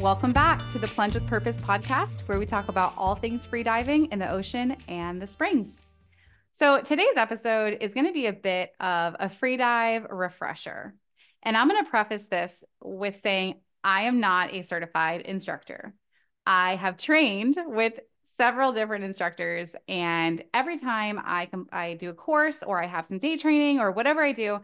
Welcome back to the Plunge with Purpose podcast, where we talk about all things freediving in the ocean and the springs. So, today's episode is going to be a bit of a freedive refresher. And I'm going to preface this with saying I am not a certified instructor. I have trained with several different instructors, and every time I, com- I do a course or I have some day training or whatever I do,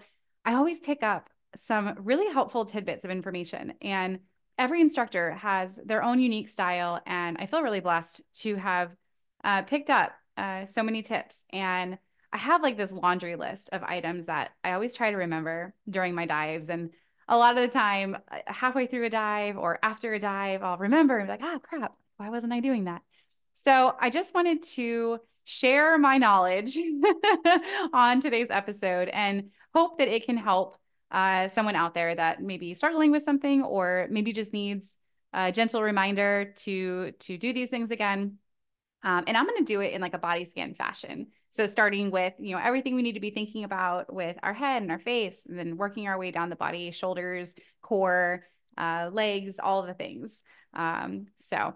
I always pick up some really helpful tidbits of information. And every instructor has their own unique style. And I feel really blessed to have uh, picked up uh, so many tips. And I have like this laundry list of items that I always try to remember during my dives. And a lot of the time, uh, halfway through a dive or after a dive, I'll remember and be like, ah, oh, crap, why wasn't I doing that? So I just wanted to share my knowledge on today's episode and hope that it can help uh, someone out there that may be struggling with something or maybe just needs a gentle reminder to to do these things again. Um, and I'm going to do it in like a body scan fashion. So starting with you know everything we need to be thinking about with our head and our face, and then working our way down the body, shoulders, core, uh, legs, all the things. Um, so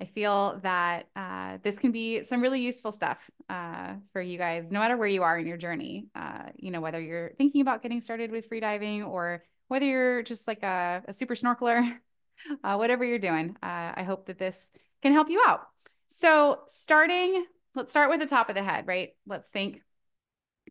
I feel that uh, this can be some really useful stuff uh, for you guys, no matter where you are in your journey. Uh, you know, whether you're thinking about getting started with freediving or whether you're just like a, a super snorkeler, uh, whatever you're doing, uh, I hope that this can help you out. So, starting, let's start with the top of the head, right? Let's think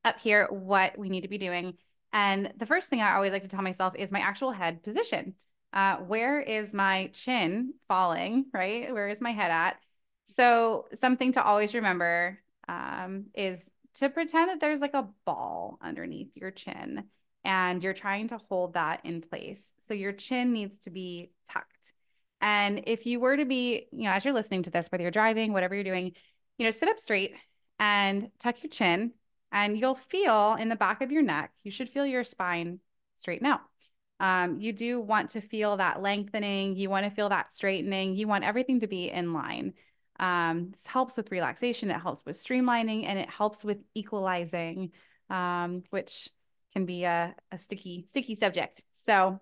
up here what we need to be doing. And the first thing I always like to tell myself is my actual head position uh, where is my chin falling, right? Where is my head at? So, something to always remember um, is to pretend that there's like a ball underneath your chin and you're trying to hold that in place. So, your chin needs to be tucked. And if you were to be, you know, as you're listening to this, whether you're driving, whatever you're doing, you know, sit up straight and tuck your chin, and you'll feel in the back of your neck, you should feel your spine straighten out um, you do want to feel that lengthening. You want to feel that straightening. You want everything to be in line. Um, this helps with relaxation. It helps with streamlining and it helps with equalizing, um, which can be a, a sticky, sticky subject. So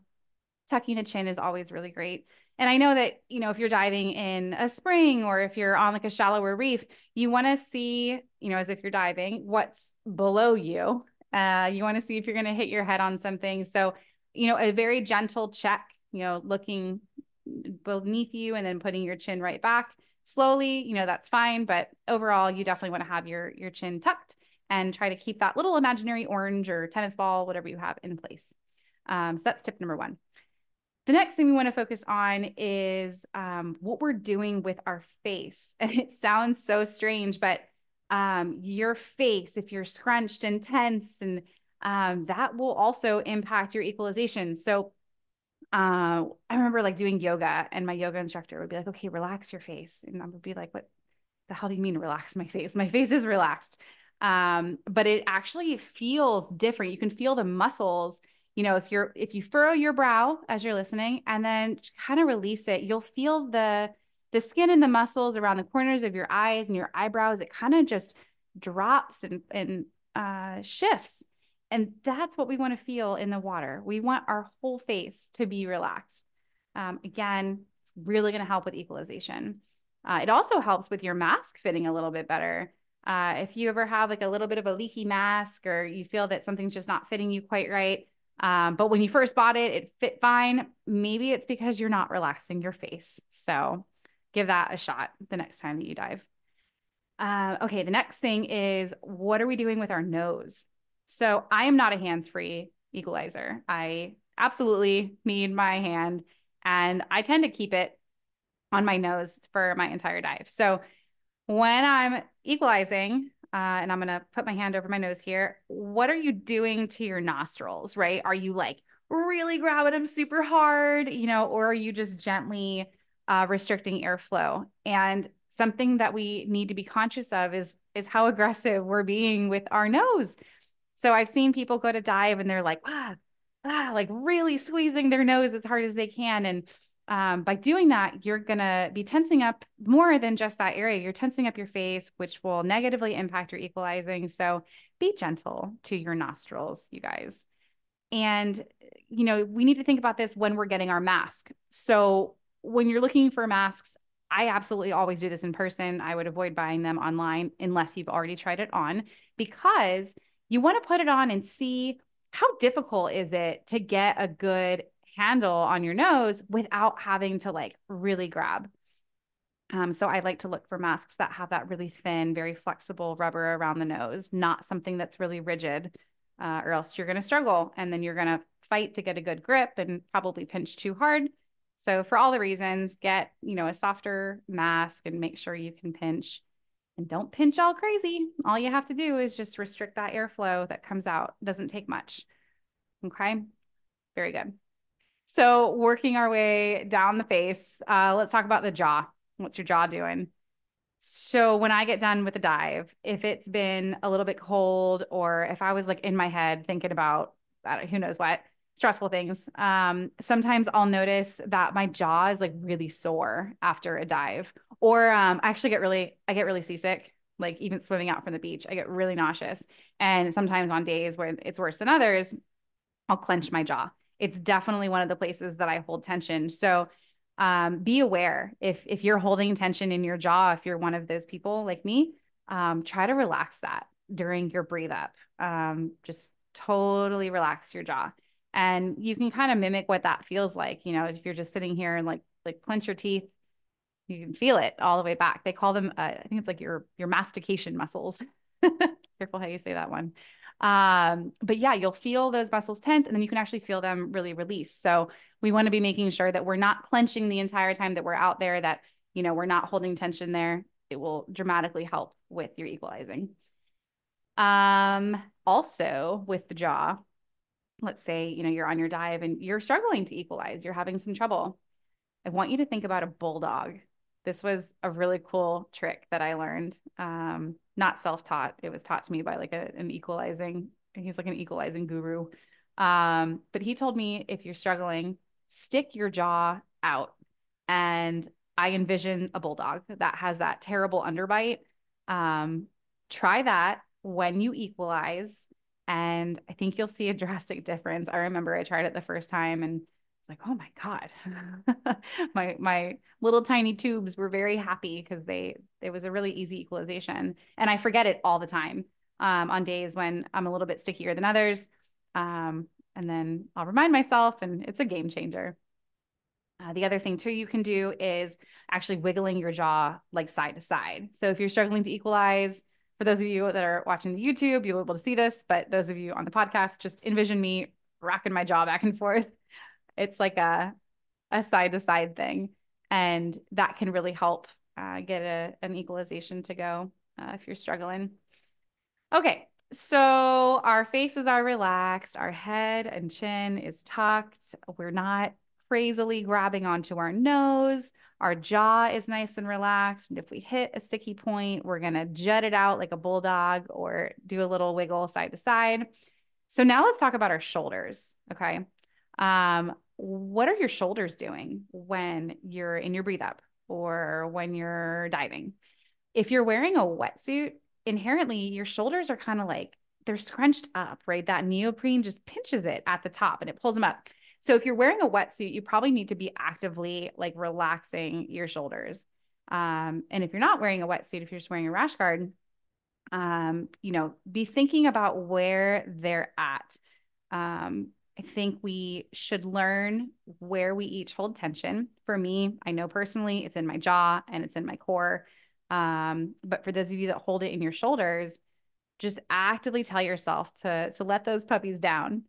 tucking a chin is always really great. And I know that, you know, if you're diving in a spring or if you're on like a shallower reef, you want to see, you know, as if you're diving, what's below you. Uh, you want to see if you're going to hit your head on something. So you know, a very gentle check, you know, looking beneath you and then putting your chin right back slowly, you know, that's fine. But overall, you definitely want to have your, your chin tucked and try to keep that little imaginary orange or tennis ball, whatever you have in place. Um, so that's tip number one. The next thing we want to focus on is um, what we're doing with our face. And it sounds so strange, but um, your face, if you're scrunched and tense and um, that will also impact your equalization. So uh, I remember like doing yoga, and my yoga instructor would be like, "Okay, relax your face," and I would be like, "What the hell do you mean relax my face? My face is relaxed." Um, but it actually feels different. You can feel the muscles. You know, if you're if you furrow your brow as you're listening, and then kind of release it, you'll feel the the skin and the muscles around the corners of your eyes and your eyebrows. It kind of just drops and and uh, shifts and that's what we want to feel in the water. We want our whole face to be relaxed. Um, again, it's really going to help with equalization. Uh, it also helps with your mask fitting a little bit better. Uh, if you ever have like a little bit of a leaky mask or you feel that something's just not fitting you quite right, um, but when you first bought it, it fit fine, maybe it's because you're not relaxing your face. So give that a shot the next time that you dive. Uh, okay, the next thing is what are we doing with our nose? So I am not a hands free equalizer. I absolutely need my hand and I tend to keep it on my nose for my entire dive. So when I'm equalizing, uh, and I'm going to put my hand over my nose here, what are you doing to your nostrils, right? Are you like really grabbing them super hard, you know, or are you just gently uh, restricting airflow? And something that we need to be conscious of is is how aggressive we're being with our nose so I've seen people go to dive and they're like, ah, ah, like really squeezing their nose as hard as they can. And um, by doing that, you're going to be tensing up more than just that area. You're tensing up your face, which will negatively impact your equalizing. So be gentle to your nostrils, you guys. And, you know, we need to think about this when we're getting our mask. So when you're looking for masks, I absolutely always do this in person. I would avoid buying them online unless you've already tried it on because you want to put it on and see how difficult is it to get a good handle on your nose without having to like really grab. Um, so I like to look for masks that have that really thin, very flexible rubber around the nose, not something that's really rigid, uh, or else you're going to struggle and then you're going to fight to get a good grip and probably pinch too hard. So for all the reasons, get, you know, a softer mask and make sure you can pinch and don't pinch all crazy. All you have to do is just restrict that airflow that comes out. It doesn't take much. Okay. Very good. So working our way down the face, uh, let's talk about the jaw. What's your jaw doing? So when I get done with the dive, if it's been a little bit cold or if I was like in my head thinking about who knows what, stressful things. Um, sometimes I'll notice that my jaw is like really sore after a dive, or um, I actually get really, I get really seasick. Like even swimming out from the beach, I get really nauseous. And sometimes on days where it's worse than others, I'll clench my jaw. It's definitely one of the places that I hold tension. So um, be aware if if you're holding tension in your jaw, if you're one of those people like me, um, try to relax that during your breathe up. Um, just totally relax your jaw and you can kind of mimic what that feels like you know if you're just sitting here and like like clench your teeth you can feel it all the way back. They call them uh, i think it's like your your mastication muscles. Careful how you say that one. Um but yeah you'll feel those muscles tense and then you can actually feel them really release. So we want to be making sure that we're not clenching the entire time that we're out there that you know we're not holding tension there. It will dramatically help with your equalizing. Um also with the jaw let's say, you know, you're on your dive and you're struggling to equalize, you're having some trouble. I want you to think about a bulldog. This was a really cool trick that I learned. Um, not self-taught. It was taught to me by like a, an equalizing, he's like an equalizing guru. Um, but he told me if you're struggling, stick your jaw out. And I envision a bulldog that has that terrible underbite. Um, try that when you equalize and I think you'll see a drastic difference. I remember I tried it the first time and it's like, oh my God. my my little tiny tubes were very happy because they it was a really easy equalization. And I forget it all the time um, on days when I'm a little bit stickier than others. Um, and then I'll remind myself, and it's a game changer. Uh, the other thing too you can do is actually wiggling your jaw like side to side. So if you're struggling to equalize, for those of you that are watching the YouTube, you'll be able to see this, but those of you on the podcast, just envision me rocking my jaw back and forth. It's like a a side to side thing, and that can really help uh, get a, an equalization to go uh, if you're struggling. Okay, so our faces are relaxed, our head and chin is tucked. We're not crazily grabbing onto our nose. Our jaw is nice and relaxed. And if we hit a sticky point, we're going to jut it out like a bulldog or do a little wiggle side to side. So now let's talk about our shoulders. Okay. Um, what are your shoulders doing when you're in your breathe up or when you're diving? If you're wearing a wetsuit, inherently your shoulders are kind of like they're scrunched up, right? That neoprene just pinches it at the top and it pulls them up. So if you're wearing a wetsuit, you probably need to be actively like relaxing your shoulders. Um, and if you're not wearing a wetsuit, if you're just wearing a rash guard, um, you know, be thinking about where they're at. Um, I think we should learn where we each hold tension. For me, I know personally it's in my jaw and it's in my core. Um, but for those of you that hold it in your shoulders, just actively tell yourself to to let those puppies down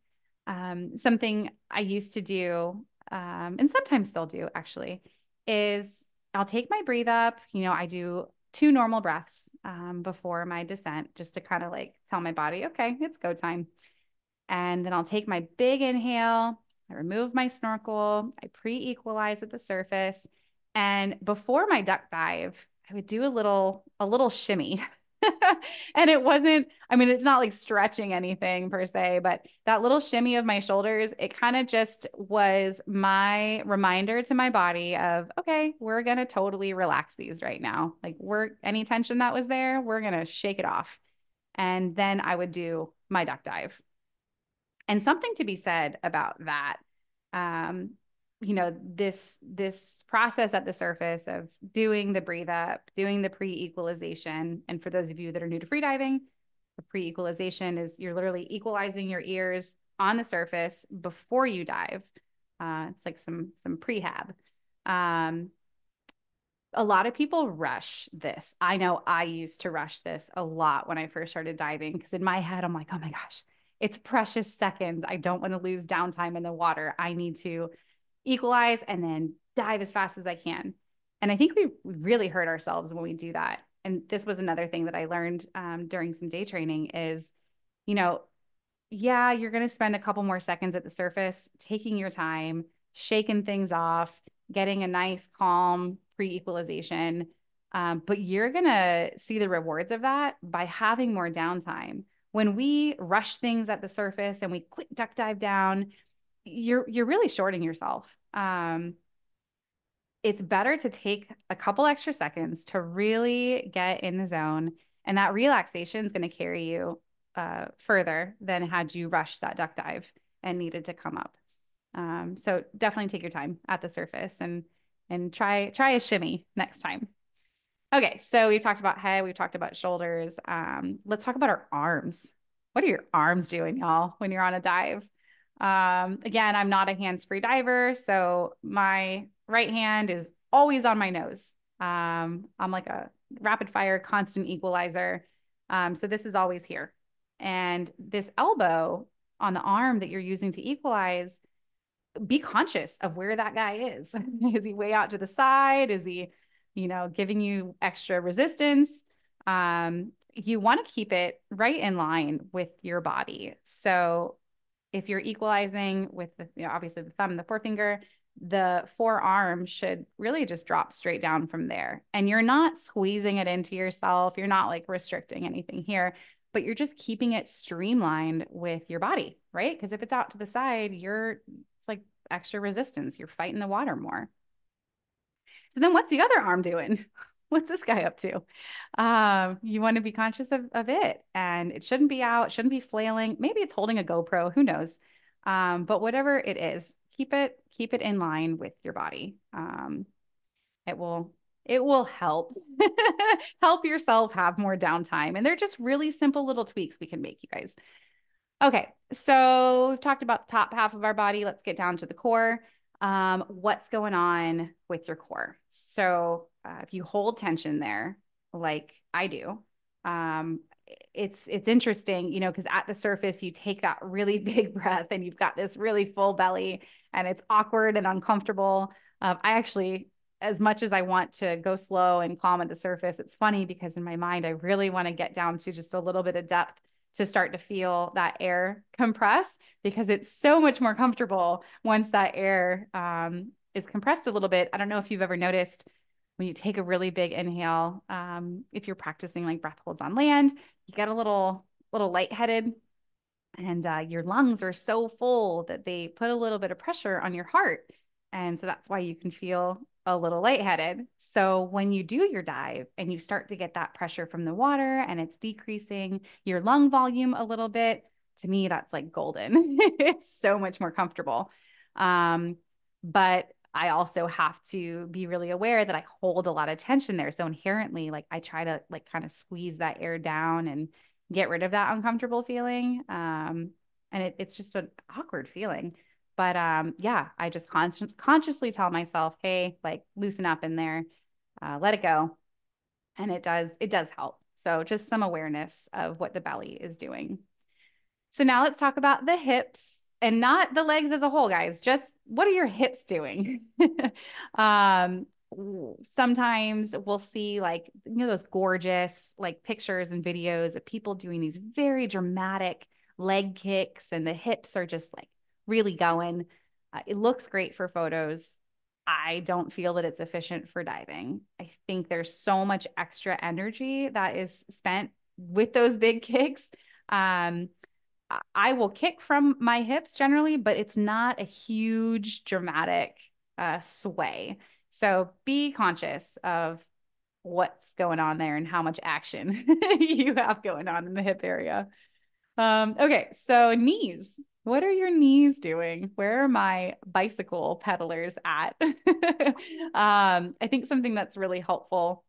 um, something I used to do, um, and sometimes still do actually, is I'll take my breathe up. You know, I do two normal breaths um, before my descent just to kind of like tell my body, okay, it's go time. And then I'll take my big inhale. I remove my snorkel. I pre equalize at the surface. And before my duck dive, I would do a little a little shimmy. and it wasn't, I mean, it's not like stretching anything per se, but that little shimmy of my shoulders, it kind of just was my reminder to my body of, okay, we're going to totally relax these right now. Like, we're any tension that was there, we're going to shake it off. And then I would do my duck dive. And something to be said about that. Um, you know this this process at the surface of doing the breathe up doing the pre-equalization. And for those of you that are new to freediving the pre-equalization is you're literally equalizing your ears on the surface before you dive. Uh, it's like some some prehab. Um, a lot of people rush this. I know i used to rush this a lot when i first started diving because in my head i'm like oh my gosh it's precious seconds. I don't want to lose downtime in the water. I need to equalize, and then dive as fast as I can. And I think we really hurt ourselves when we do that. And this was another thing that I learned um, during some day training is, you know, yeah, you're going to spend a couple more seconds at the surface, taking your time, shaking things off, getting a nice, calm pre equalization. Um, but you're going to see the rewards of that by having more downtime. When we rush things at the surface and we quick duck dive down, you're you're really shorting yourself. Um, it's better to take a couple extra seconds to really get in the zone, and that relaxation is going to carry you uh, further than had you rushed that duck dive and needed to come up. Um, so definitely take your time at the surface and and try try a shimmy next time. Okay, so we've talked about head, we've talked about shoulders. Um, let's talk about our arms. What are your arms doing, y'all, when you're on a dive? Um, again, I'm not a hands-free diver, so my right hand is always on my nose. Um, I'm like a rapid fire constant equalizer. Um, so this is always here. And this elbow on the arm that you're using to equalize, be conscious of where that guy is. is he way out to the side? Is he, you know, giving you extra resistance? Um, you want to keep it right in line with your body. So if you're equalizing with the, you know, obviously the thumb the forefinger, the forearm should really just drop straight down from there. And you're not squeezing it into yourself. You're not like restricting anything here, but you're just keeping it streamlined with your body, right? Because if it's out to the side, you're, it's like extra resistance. You're fighting the water more. So then what's the other arm doing? what's this guy up to? Um, you want to be conscious of, of it and it shouldn't be out, shouldn't be flailing. Maybe it's holding a GoPro, who knows? Um, but whatever it is, keep it, keep it in line with your body. Um, it will, it will help help yourself have more downtime. And they're just really simple little tweaks we can make, you guys. Okay, so we've talked about the top half of our body. Let's get down to the core. Um, what's going on with your core? So uh, if you hold tension there, like I do, um, it's it's interesting, you know, because at the surface you take that really big breath and you've got this really full belly, and it's awkward and uncomfortable. Um, I actually, as much as I want to go slow and calm at the surface, it's funny because in my mind I really want to get down to just a little bit of depth to start to feel that air compress because it's so much more comfortable once that air um, is compressed a little bit. I don't know if you've ever noticed when you take a really big inhale, um, if you're practicing like breath holds on land, you get a little little lightheaded and uh, your lungs are so full that they put a little bit of pressure on your heart. And so that's why you can feel a little lightheaded. So when you do your dive and you start to get that pressure from the water and it's decreasing your lung volume a little bit, to me, that's like golden. it's so much more comfortable. Um, but I also have to be really aware that I hold a lot of tension there. So inherently, like I try to like kind of squeeze that air down and get rid of that uncomfortable feeling. Um, and it, it's just an awkward feeling. But um, yeah, I just con- consciously tell myself, hey, like loosen up in there, uh, let it go. And it does, it does help. So just some awareness of what the belly is doing. So now let's talk about the hips and not the legs as a whole, guys. Just what are your hips doing? um, sometimes we'll see like you know those gorgeous like pictures and videos of people doing these very dramatic leg kicks and the hips are just like really going uh, it looks great for photos i don't feel that it's efficient for diving i think there's so much extra energy that is spent with those big kicks um, I will kick from my hips generally, but it's not a huge dramatic uh, sway. So be conscious of what's going on there and how much action you have going on in the hip area. um, okay, so knees. What are your knees doing? Where are my bicycle pedalers at? um, I think something that's really helpful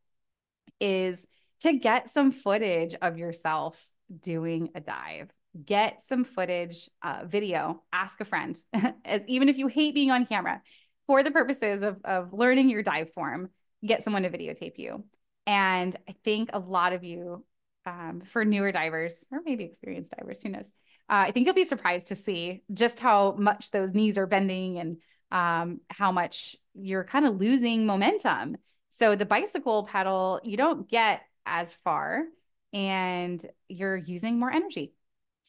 is to get some footage of yourself doing a dive. Get some footage, uh, video, ask a friend, as even if you hate being on camera, for the purposes of, of learning your dive form, get someone to videotape you. And I think a lot of you, um, for newer divers or maybe experienced divers, who knows, uh, I think you'll be surprised to see just how much those knees are bending and um, how much you're kind of losing momentum. So the bicycle pedal, you don't get as far and you're using more energy.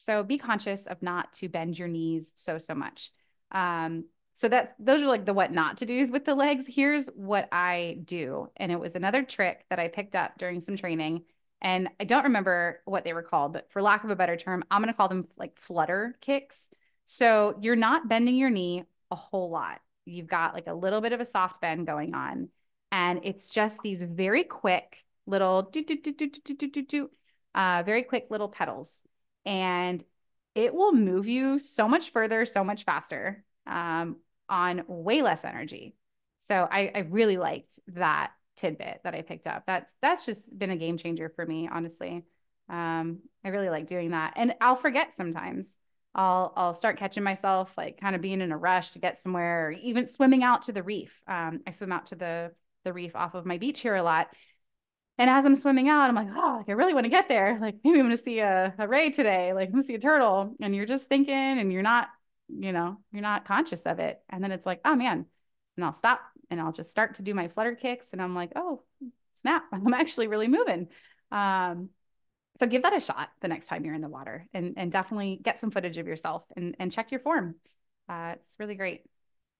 So be conscious of not to bend your knees so, so much. Um, so that those are like the what not to do's with the legs. Here's what I do. And it was another trick that I picked up during some training. And I don't remember what they were called, but for lack of a better term, I'm going to call them like flutter kicks. So you're not bending your knee a whole lot. You've got like a little bit of a soft bend going on. And it's just these very quick little do, do, do, do, do, do, do, do, uh, very quick little pedals. And it will move you so much further, so much faster um, on way less energy. So I, I really liked that tidbit that I picked up. That's that's just been a game changer for me, honestly. Um, I really like doing that, and I'll forget sometimes. I'll I'll start catching myself like kind of being in a rush to get somewhere, even swimming out to the reef. Um, I swim out to the the reef off of my beach here a lot, and as I'm swimming out, I'm like, oh, like, I really want to get there. Like maybe I'm going to see a, a ray today. Like I'm going to see a turtle. And you're just thinking and you're not, you know, you're not conscious of it. And then it's like, oh man. And I'll stop and I'll just start to do my flutter kicks. And I'm like, oh, snap. I'm actually really moving. Um, so give that a shot the next time you're in the water and, and definitely get some footage of yourself and, and check your form. Uh, it's really great.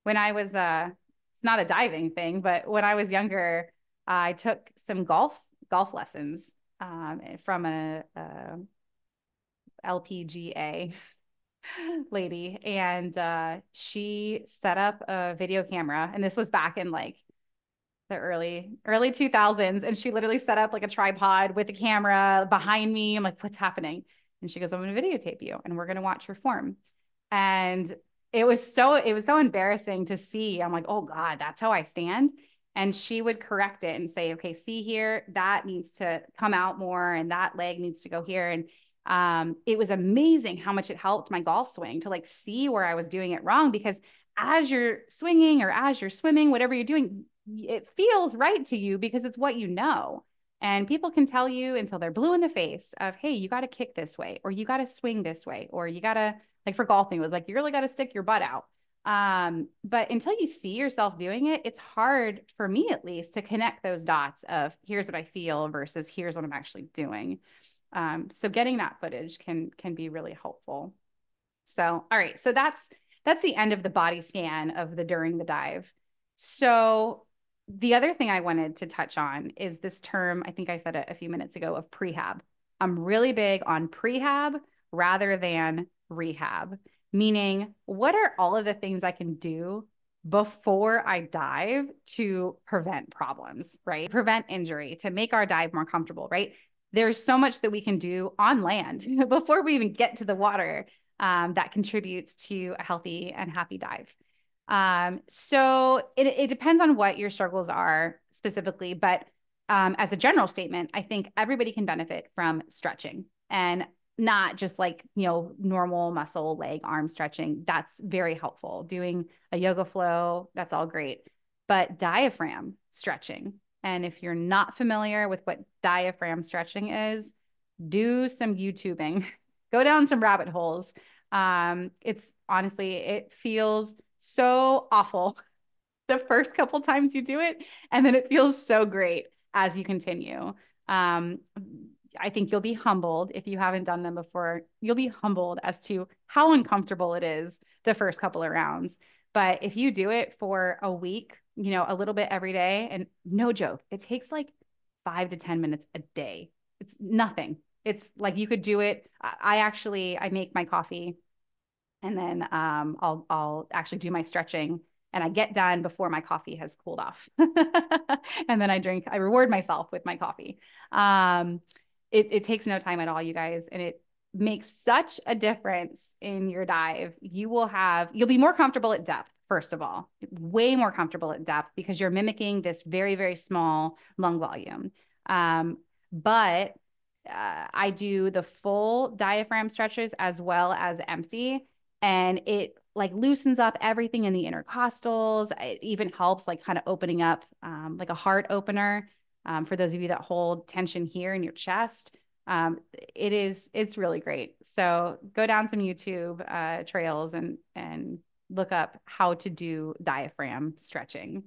When I was, uh, it's not a diving thing, but when I was younger, I took some golf golf lessons um, from a, a LPGA lady, and uh, she set up a video camera, and this was back in like the early early 2000s and she literally set up like a tripod with a camera behind me. I'm like what's happening? And she goes i'm going to videotape you and we're going to watch her form. And it was so it was so embarrassing to see. I'm like oh god that's how i stand and she would correct it and say okay see here that needs to come out more and that leg needs to go here. And um, it was amazing how much it helped my golf swing to like see where i was doing it wrong because as you're swinging or as you're swimming whatever you're doing it feels right to you because it's what you know. And people can tell you until they're blue in the face of hey you got to kick this way or you got to swing this way or you got to like for golfing it was like you really got to stick your butt out um, but until you see yourself doing it, it's hard for me at least to connect those dots of here's what I feel versus here's what I'm actually doing. Um, so getting that footage can can be really helpful. So all right, so that's that's the end of the body scan of the during the dive. So the other thing I wanted to touch on is this term, I think I said it a few minutes ago, of prehab. I'm really big on prehab rather than rehab meaning what are all of the things I can do before I dive to prevent problems, right? Prevent injury, to make our dive more comfortable, right? There's so much that we can do on land before we even get to the water um, that contributes to a healthy and happy dive. Um, so it, it depends on what your struggles are specifically, but um, as a general statement, I think everybody can benefit from stretching. And not just like, you know, normal muscle, leg, arm stretching. That's very helpful. Doing a yoga flow, that's all great. But diaphragm stretching. And if you're not familiar with what diaphragm stretching is, do some YouTubing, go down some rabbit holes. Um, it's honestly, it feels so awful the first couple times you do it. And then it feels so great as you continue. Um, I think you'll be humbled if you haven't done them before. You'll be humbled as to how uncomfortable it is the first couple of rounds. But if you do it for a week, you know, a little bit every day, and no joke, it takes like five to 10 minutes a day. It's nothing. It's like you could do it. I actually I make my coffee and then um, I'll I'll actually do my stretching and I get done before my coffee has cooled off. and then I drink, I reward myself with my coffee. Um, it, it takes no time at all, you guys. And it makes such a difference in your dive. You will have, you'll be more comfortable at depth, first of all, way more comfortable at depth because you're mimicking this very, very small lung volume. Um, but uh, I do the full diaphragm stretches as well as empty, and it like loosens up everything in the intercostals. It even helps like kind of opening up um, like a heart opener um, for those of you that hold tension here in your chest. Um, it is it's really great. So go down some YouTube uh, trails and and look up how to do diaphragm stretching.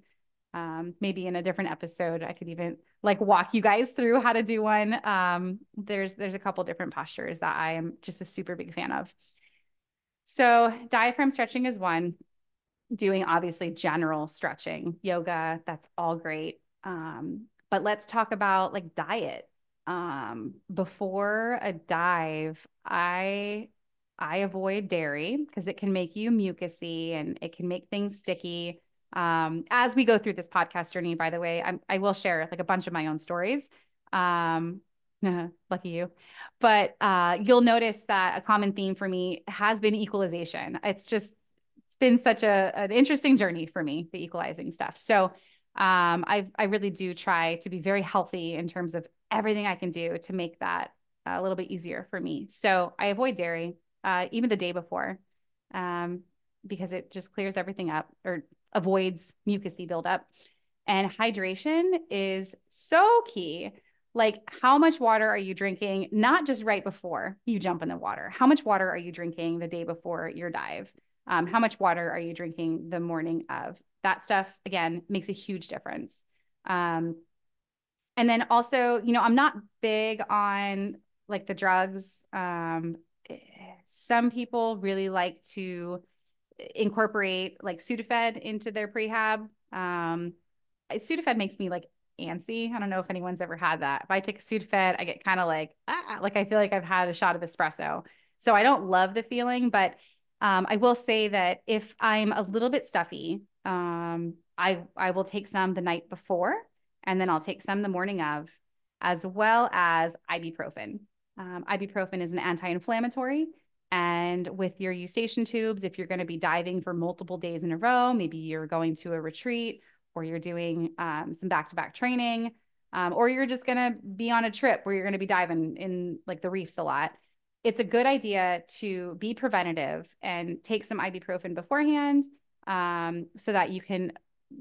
Um, maybe in a different episode, I could even like walk you guys through how to do one. Um, there's there's a couple different postures that I am just a super big fan of. So diaphragm stretching is one. Doing obviously general stretching, yoga, that's all great. Um, but let's talk about like diet. Um, before a dive, I I avoid dairy because it can make you mucusy and it can make things sticky. Um, as we go through this podcast journey, by the way, I'm, I will share like a bunch of my own stories. Um, lucky you. But uh, you'll notice that a common theme for me has been equalization. It's just, it's been such a, an interesting journey for me, the equalizing stuff. So um, I I really do try to be very healthy in terms of everything I can do to make that a little bit easier for me. So I avoid dairy, uh, even the day before, um, because it just clears everything up or avoids mucusy buildup. And hydration is so key. Like, how much water are you drinking? Not just right before you jump in the water. How much water are you drinking the day before your dive? Um, how much water are you drinking the morning of? that stuff again makes a huge difference. Um, and then also you know i'm not big on like the drugs. Um, some people really like to incorporate like sudafed into their prehab. Um, sudafed makes me like antsy. I don't know if anyone's ever had that. If i take a sudafed i get kind of like ah, like i feel like i've had a shot of espresso. So i don't love the feeling but um, I will say that if I'm a little bit stuffy, um, I I will take some the night before, and then I'll take some the morning of, as well as ibuprofen. Um, ibuprofen is an anti-inflammatory, and with your eustachian tubes, if you're going to be diving for multiple days in a row, maybe you're going to a retreat or you're doing um, some back-to-back training, um, or you're just going to be on a trip where you're going to be diving in like the reefs a lot it's a good idea to be preventative and take some ibuprofen beforehand um, so that you can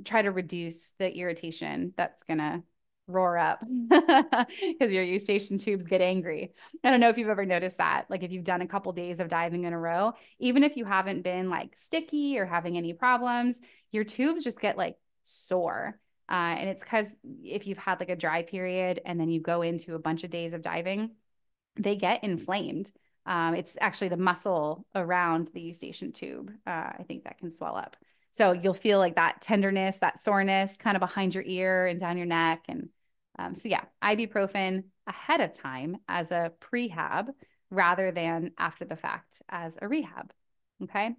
try to reduce the irritation that's going to roar up because your eustachian tubes get angry. I don't know if you've ever noticed that. Like if you've done a couple days of diving in a row, even if you haven't been like sticky or having any problems, your tubes just get like sore. Uh, and it's because if you've had like a dry period and then you go into a bunch of days of diving, they get inflamed. Um, it's actually the muscle around the eustachian tube. Uh, I think that can swell up. So you'll feel like that tenderness, that soreness kind of behind your ear and down your neck. And um, so, yeah, ibuprofen ahead of time as a prehab rather than after the fact as a rehab. Okay.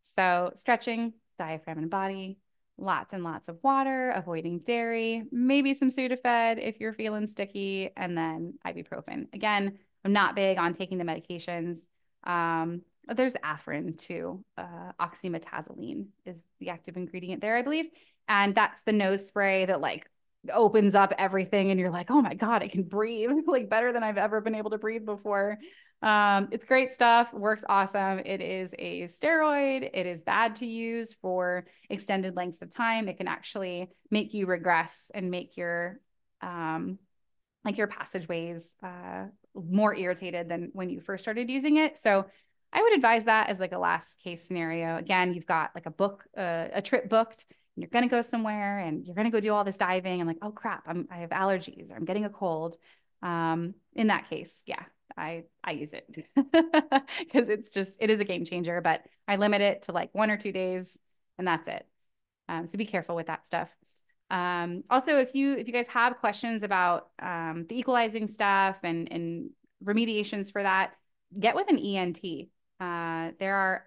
So, stretching, diaphragm and body, lots and lots of water, avoiding dairy, maybe some Sudafed if you're feeling sticky, and then ibuprofen. Again, I'm not big on taking the medications. Um, there's Afrin too. Uh, oxymetazoline is the active ingredient there, I believe. And that's the nose spray that like opens up everything and you're like, oh my God, I can breathe like better than I've ever been able to breathe before. Um, it's great stuff, works awesome. It is a steroid. It is bad to use for extended lengths of time. It can actually make you regress and make your um, like your passageways uh, more irritated than when you first started using it. So I would advise that as like a last case scenario. Again, you've got like a book, uh, a trip booked, and you're gonna go somewhere, and you're gonna go do all this diving, and like, oh crap, I'm I have allergies, or I'm getting a cold. Um, in that case, yeah, I I use it because it's just it is a game changer. But I limit it to like one or two days, and that's it. Um, so be careful with that stuff. Um, also, if you if you guys have questions about um, the equalizing stuff and and remediations for that, get with an ENT. Uh, there are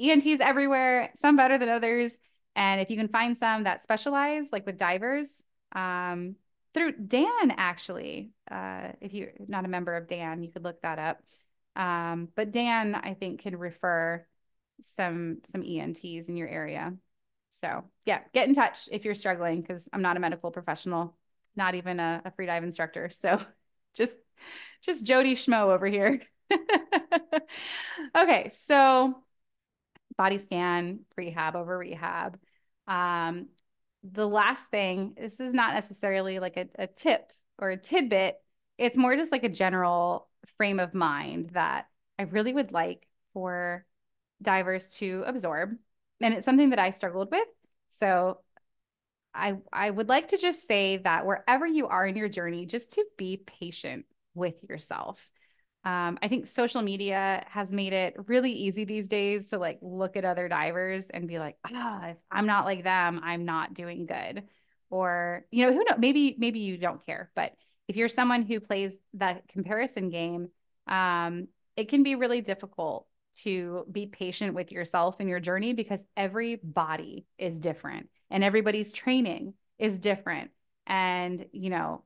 ENTs everywhere, some better than others. And if you can find some that specialize, like with divers, um, through Dan, actually, uh, if you're not a member of Dan, you could look that up. Um, but Dan, I think, can refer some some ENTs in your area. So yeah, get in touch if you're struggling because I'm not a medical professional, not even a, a free dive instructor. So just just Jody Schmo over here. okay, so body scan, prehab over rehab. Um, the last thing, this is not necessarily like a, a tip or a tidbit. It's more just like a general frame of mind that I really would like for divers to absorb. And it's something that I struggled with. So I I would like to just say that wherever you are in your journey, just to be patient with yourself. Um, I think social media has made it really easy these days to like look at other divers and be like, ah, if I'm not like them, I'm not doing good. Or, you know, who knows, maybe, maybe you don't care, but if you're someone who plays that comparison game, um, it can be really difficult to be patient with yourself and your journey because every body is different and everybody's training is different. And, you know,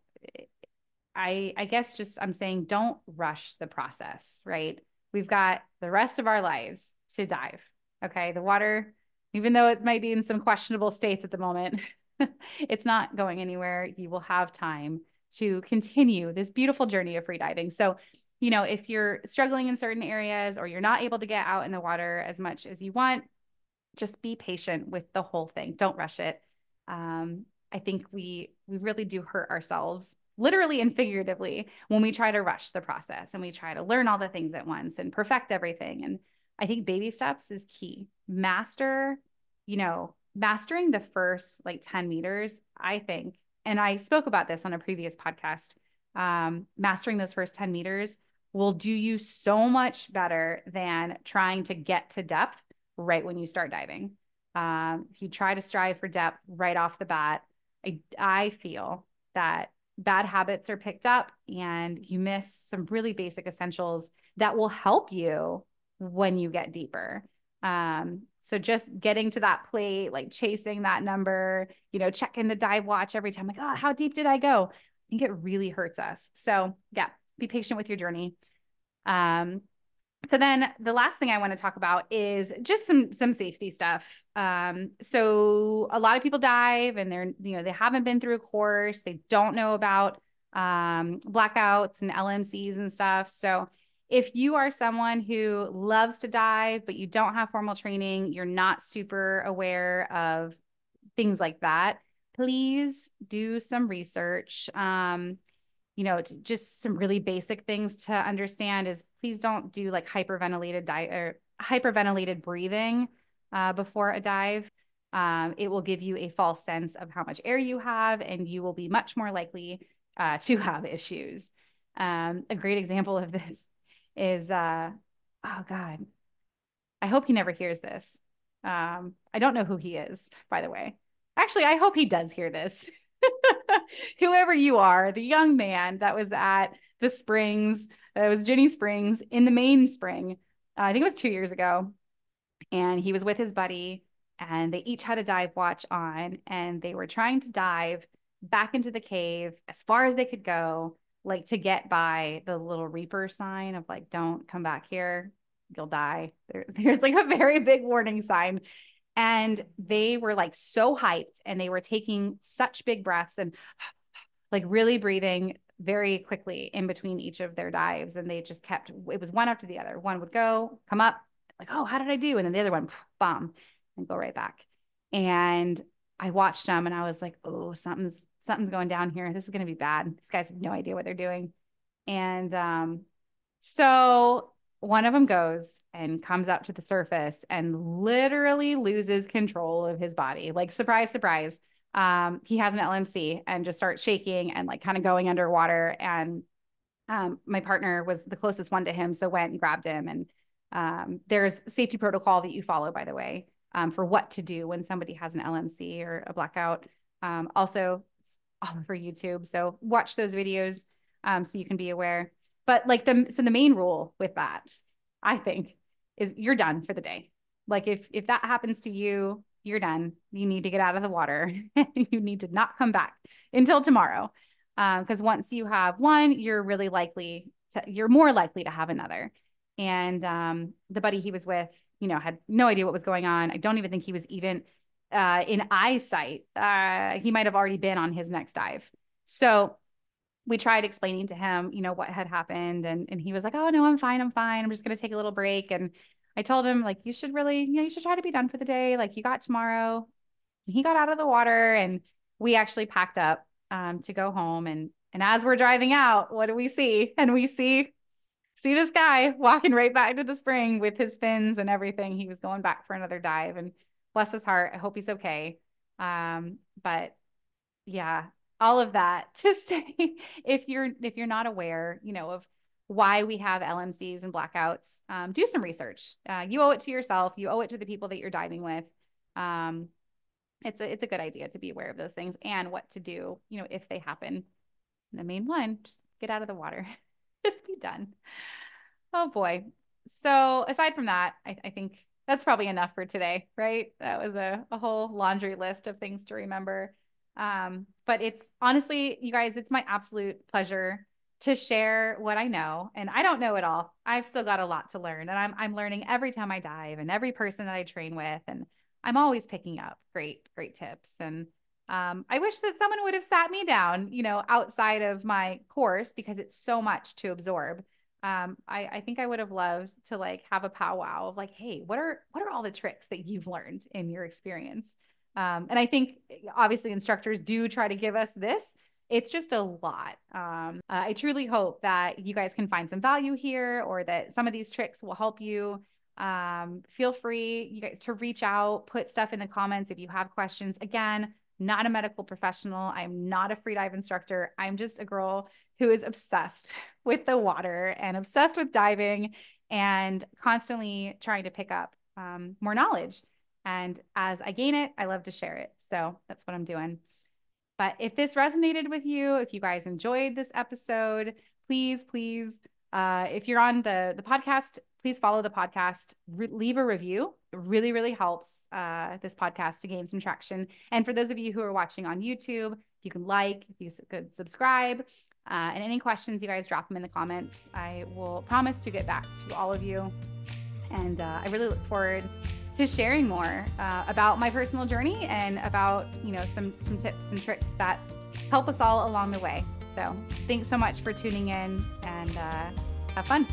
I I guess just I'm saying don't rush the process, right? We've got the rest of our lives to dive. Okay. The water, even though it might be in some questionable states at the moment, it's not going anywhere. You will have time to continue this beautiful journey of free diving. So, you know, if you're struggling in certain areas or you're not able to get out in the water as much as you want, just be patient with the whole thing. Don't rush it. Um, I think we we really do hurt ourselves literally and figuratively when we try to rush the process and we try to learn all the things at once and perfect everything and i think baby steps is key master you know mastering the first like 10 meters i think and i spoke about this on a previous podcast um, mastering those first 10 meters will do you so much better than trying to get to depth right when you start diving um, if you try to strive for depth right off the bat I, I feel that bad habits are picked up and you miss some really basic essentials that will help you when you get deeper. Um, so just getting to that plate, like chasing that number, you know, checking the dive watch every time, like, oh, how deep did I go? I think it really hurts us. So yeah, be patient with your journey. Um, so then the last thing I want to talk about is just some some safety stuff. Um, so a lot of people dive and they're you know they haven't been through a course, they don't know about um, blackouts and LMCs and stuff. So if you are someone who loves to dive but you don't have formal training, you're not super aware of things like that, please do some research. Um, you know, just some really basic things to understand is please don't do like hyperventilated dive or hyperventilated breathing uh, before a dive. Um, it will give you a false sense of how much air you have, and you will be much more likely uh, to have issues. Um, a great example of this is, uh, oh God, I hope he never hears this. Um, I don't know who he is, by the way. Actually, I hope he does hear this. whoever you are, the young man that was at the Springs, it was Ginnie Springs in the main spring. Uh, I think it was two years ago. And he was with his buddy, and they each had a dive watch on, and they were trying to dive back into the cave as far as they could go, like to get by the little Reaper sign of like, don't come back here, you'll die. There, there's like a very big warning sign. And they were like so hyped and they were taking such big breaths and like really breathing very quickly in between each of their dives. And they just kept, it was one after the other. One would go, come up, like, oh, how did I do? And then the other one, bomb, and go right back. And I watched them and I was like, oh, something's something's going down here. This is gonna be bad. These guys have no idea what they're doing. And um, so one of them goes and comes up to the surface and literally loses control of his body. Like, surprise, surprise. Um, he has an LMC and just starts shaking and like kind of going underwater. And um, my partner was the closest one to him, so went and grabbed him. And um, there's safety protocol that you follow, by the way, um, for what to do when somebody has an LMC or a blackout. Um, also, it's all over YouTube, so watch those videos um, so you can be aware. But like the so the main rule with that, I think, is you're done for the day. Like if if that happens to you, you're done. You need to get out of the water. you need to not come back until tomorrow. Because um, once you have one, you're really likely to you're more likely to have another. And um, the buddy he was with, you know, had no idea what was going on. I don't even think he was even uh, in eyesight. Uh, he might have already been on his next dive. So we tried explaining to him, you know, what had happened. And, and he was like, oh, no, I'm fine. I'm fine. I'm just going to take a little break. And I told him, like, you should really, you know, you should try to be done for the day. Like, you got tomorrow. And he got out of the water and we actually packed up um, to go home. And, and as we're driving out, what do we see? And we see, see this guy walking right back to the spring with his fins and everything. He was going back for another dive and bless his heart. I hope he's okay. Um, but yeah, all of that to say if you're if you're not aware you know of why we have lmcs and blackouts um, do some research. Uh, you owe it to yourself. You owe it to the people that you're diving with. Um, it's a it's a good idea to be aware of those things and what to do you know if they happen. The main one just get out of the water. Just be done. Oh boy. So aside from that I, I think that's probably enough for today right? That was a, a whole laundry list of things to remember um, but it's honestly, you guys, it's my absolute pleasure to share what I know. And I don't know it all. I've still got a lot to learn. And I'm I'm learning every time I dive and every person that I train with. And I'm always picking up great, great tips. And um, I wish that someone would have sat me down, you know, outside of my course because it's so much to absorb. Um, I, I think I would have loved to like have a powwow of like, hey, what are what are all the tricks that you've learned in your experience? Um, and I think obviously instructors do try to give us this. It's just a lot. Um, uh, I truly hope that you guys can find some value here or that some of these tricks will help you. Um, feel free, you guys, to reach out, put stuff in the comments if you have questions. Again, not a medical professional. I'm not a freedive instructor. I'm just a girl who is obsessed with the water and obsessed with diving and constantly trying to pick up um, more knowledge. And as I gain it, I love to share it. So that's what I'm doing. But if this resonated with you, if you guys enjoyed this episode, please, please, uh, if you're on the the podcast, please follow the podcast. Re- leave a review. It really, really helps uh, this podcast to gain some traction. And for those of you who are watching on YouTube, if you can like, if you could subscribe, uh, and any questions you guys drop them in the comments. I will promise to get back to all of you. And uh, I really look forward to sharing more uh, about my personal journey and about you know some some tips and tricks that help us all along the way. So thanks so much for tuning in and uh, have fun.